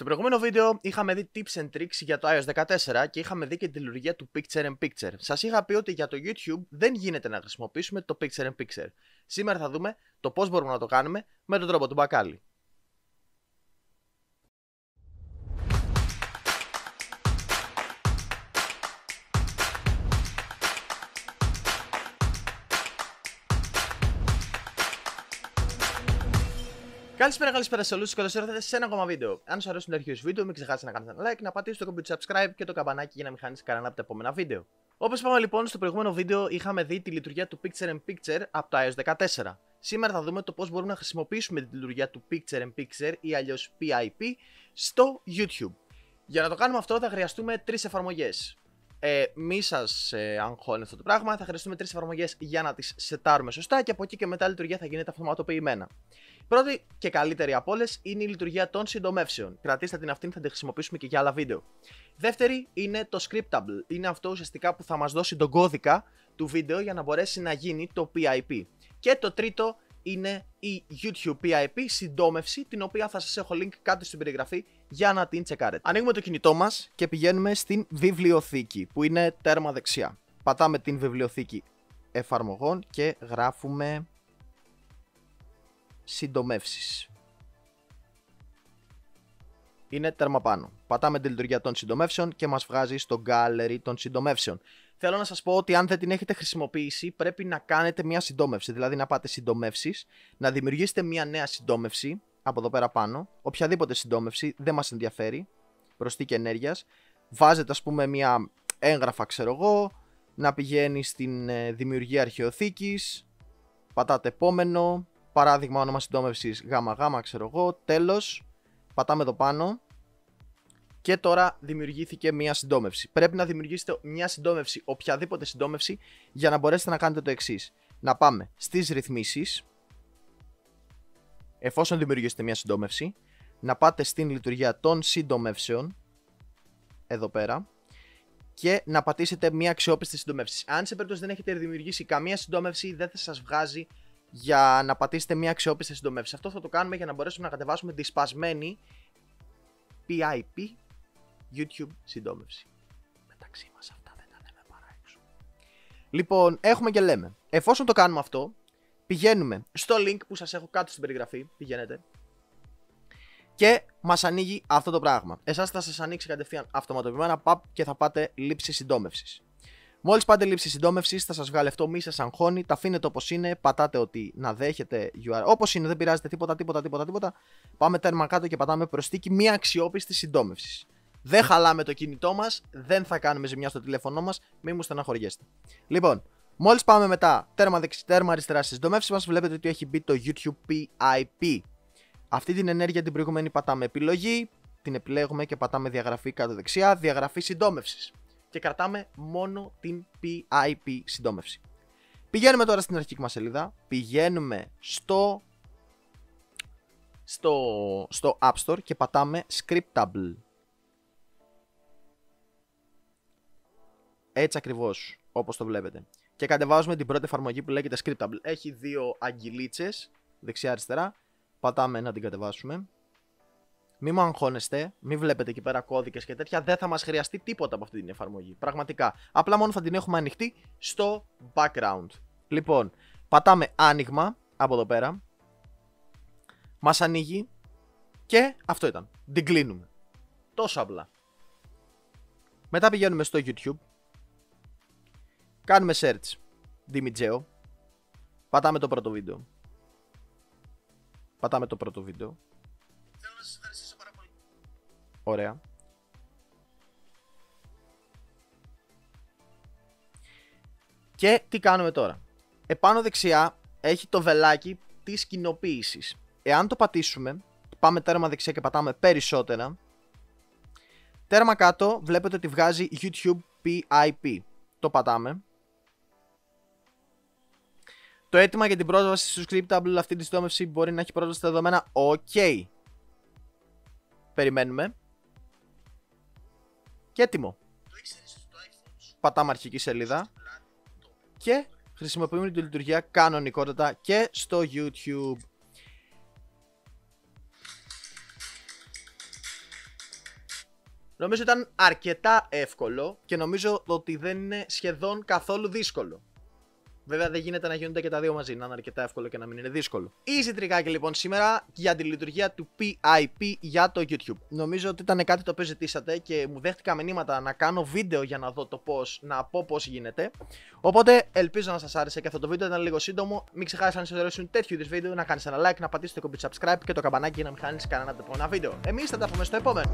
Στο προηγούμενο βίντεο είχαμε δει tips and tricks για το iOS 14 και είχαμε δει και τη λειτουργία του Picture in Picture. Σας είχα πει ότι για το YouTube δεν γίνεται να χρησιμοποιήσουμε το Picture in Picture. Σήμερα θα δούμε το πώς μπορούμε να το κάνουμε με τον τρόπο του μπακάλι. Καλησπέρα, καλησπέρα σε όλους. Καλώς ήρθατε σε ένα ακόμα βίντεο. Αν σας αρέσουν τα αρχή βίντεο, μην ξεχάσετε να κάνετε ένα like, να πατήσετε το κομπιούτ subscribe και το καμπανάκι για να μην χάνεις κανένα από τα επόμενα βίντεο. Όπως είπαμε λοιπόν, στο προηγούμενο βίντεο είχαμε δει τη λειτουργία του Picture in Picture από το iOS 14. Σήμερα θα δούμε το πώς μπορούμε να χρησιμοποιήσουμε τη λειτουργία του Picture in Picture ή αλλιώς PIP στο YouTube. Για να το κάνουμε αυτό θα χρειαστούμε τρεις εφαρμογές. Ε, μη σας ε, αγχώνει αυτό το πράγμα. Θα χρειαστούμε τρεις εφαρμογές για να τις σετάρουμε σωστά και από εκεί και μετά η λειτουργία θα γίνεται αυτοματοποιημένα. Πρώτη και καλύτερη από όλες είναι η λειτουργία των συντομεύσεων. Κρατήστε την αυτήν, θα την χρησιμοποιήσουμε και για άλλα βίντεο. Δεύτερη είναι το scriptable. Είναι αυτό ουσιαστικά που θα μας δώσει τον κώδικα του βίντεο για να μπορέσει να γίνει το PIP. Και το τρίτο είναι η YouTube PIP συντόμευση, την οποία θα σας έχω link κάτω στην περιγραφή για να την τσεκάρετε. Ανοίγουμε το κινητό μας και πηγαίνουμε στην βιβλιοθήκη που είναι τέρμα δεξιά. Πατάμε την βιβλιοθήκη εφαρμογών και γράφουμε συντομεύσεις. Είναι τέρμα πάνω. Πατάμε τη λειτουργία των συντομεύσεων και μας βγάζει στο gallery των συντομεύσεων. Θέλω να σας πω ότι αν δεν την έχετε χρησιμοποιήσει πρέπει να κάνετε μια συντόμευση. Δηλαδή να πάτε συντομεύσεις, να δημιουργήσετε μια νέα συντόμευση από εδώ πέρα πάνω. Οποιαδήποτε συντόμευση δεν μας ενδιαφέρει. Προστίκη ενέργειας. Βάζετε ας πούμε μια έγγραφα ξέρω εγώ. Να πηγαίνει στην ε, δημιουργία αρχαιοθήκης. Πατάτε επόμενο παράδειγμα όνομα συντόμευσης γάμα ξέρω εγώ, τέλος, πατάμε εδώ πάνω και τώρα δημιουργήθηκε μια συντόμευση. Πρέπει να δημιουργήσετε μια συντόμευση, οποιαδήποτε συντόμευση, για να μπορέσετε να κάνετε το εξής. Να πάμε στις ρυθμίσεις, εφόσον δημιουργήσετε μια συντόμευση, να πάτε στην λειτουργία των συντομεύσεων, εδώ πέρα, και να πατήσετε μια αξιόπιστη συντομεύση. Αν σε περίπτωση δεν έχετε δημιουργήσει καμία συντόμευση, δεν θα σας βγάζει για να πατήσετε μια αξιόπιστη συντομεύση. Αυτό θα το κάνουμε για να μπορέσουμε να κατεβάσουμε τη σπασμένη PIP YouTube συντόμευση. Μεταξύ μας αυτά δεν τα λέμε παρά έξω. Λοιπόν, έχουμε και λέμε. Εφόσον το κάνουμε αυτό, πηγαίνουμε στο link που σας έχω κάτω στην περιγραφή. Πηγαίνετε. Και μας ανοίγει αυτό το πράγμα. Εσάς θα σας ανοίξει κατευθείαν αυτοματοποιημένα παπ και θα πάτε λήψη συντόμευσης. Μόλις πάτε λήψη συντόμευσης, θα σας βγάλει αυτό, μη σα αγχώνει, τα αφήνετε όπως είναι, πατάτε ότι να δέχετε URL. Όπως είναι, δεν πειράζεται τίποτα, τίποτα, τίποτα, τίποτα. Πάμε τέρμα κάτω και πατάμε προστίκη μία αξιόπιστη συντόμευσης. Δεν χαλάμε το κινητό μας, δεν θα κάνουμε ζημιά στο τηλέφωνό μας, μην μου στεναχωριέστε. Λοιπόν, μόλις πάμε μετά τέρμα δεξί, τέρμα αριστερά στις συντομεύσει μας, βλέπετε ότι έχει μπει το YouTube PIP. Αυτή την ενέργεια την προηγούμενη πατάμε επιλογή, την επιλέγουμε και πατάμε διαγραφή κάτω δεξιά, διαγραφή συντόμευσης και κρατάμε μόνο την PIP συντόμευση. Πηγαίνουμε τώρα στην αρχική μας σελίδα, πηγαίνουμε στο, στο, στο App Store και πατάμε Scriptable. Έτσι ακριβώς, όπως το βλέπετε. Και κατεβάζουμε την πρώτη εφαρμογή που λέγεται Scriptable. Έχει δύο αγγιλίτσες, δεξιά-αριστερά. Πατάμε να την κατεβάσουμε. Μην μου αγχώνεστε, μην βλέπετε εκεί πέρα κώδικες και τέτοια. Δεν θα μας χρειαστεί τίποτα από αυτή την εφαρμογή. Πραγματικά. Απλά μόνο θα την έχουμε ανοιχτή στο background. Λοιπόν, πατάμε άνοιγμα από εδώ πέρα. Μας ανοίγει και αυτό ήταν. Την κλείνουμε. Τόσο απλά. Μετά πηγαίνουμε στο YouTube. Κάνουμε search. Δημητζέο. Πατάμε το πρώτο βίντεο. Πατάμε το πρώτο βίντεο. Ωραία. Και τι κάνουμε τώρα. Επάνω δεξιά έχει το βελάκι της κοινοποίησης. Εάν το πατήσουμε, πάμε τέρμα δεξιά και πατάμε περισσότερα. Τέρμα κάτω βλέπετε ότι βγάζει YouTube PIP. Το πατάμε. Το αίτημα για την πρόσβαση στο Scriptable αυτή τη στόμευση μπορεί να έχει πρόσβαση στα δεδομένα. OK. Περιμένουμε. Και έτοιμο. Πατάμε αρχική σελίδα. Και χρησιμοποιούμε τη λειτουργία κανονικότατα και στο YouTube. Νομίζω ήταν αρκετά εύκολο και νομίζω ότι δεν είναι σχεδόν καθόλου δύσκολο. Βέβαια δεν γίνεται να γίνονται και τα δύο μαζί, να είναι αρκετά εύκολο και να μην είναι δύσκολο. Easy τριγάκι λοιπόν σήμερα για τη λειτουργία του PIP για το YouTube. Νομίζω ότι ήταν κάτι το οποίο ζητήσατε και μου δέχτηκα μηνύματα να κάνω βίντεο για να δω το πώς, να πω πώς γίνεται. Οπότε ελπίζω να σας άρεσε και αυτό το βίντεο ήταν λίγο σύντομο. Μην ξεχάσει αν σε αρέσουν τέτοιου είδους βίντεο να κάνεις ένα like, να πατήσει το κομπί subscribe και το καμπανάκι για να μην χάνεις κανένα από τα επόμενα βίντεο. Εμείς θα τα πούμε στο επόμενο.